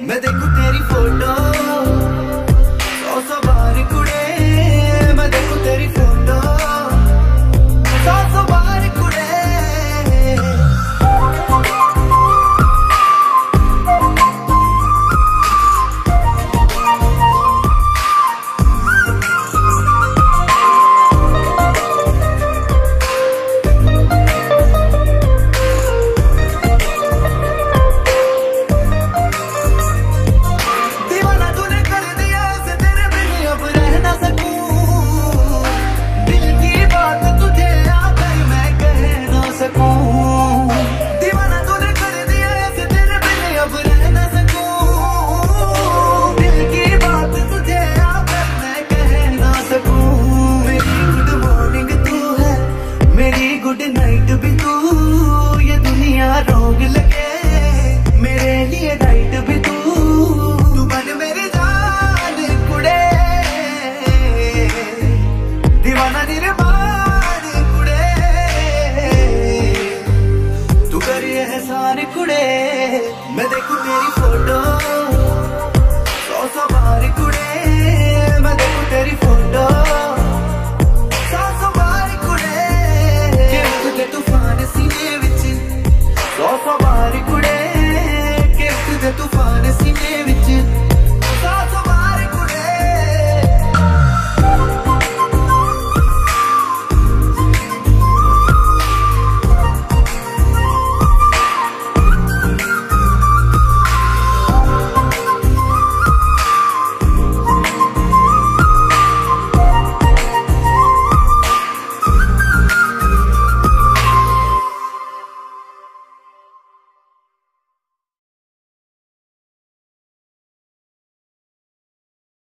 मैं देखू तेरी photo. good night. Dime si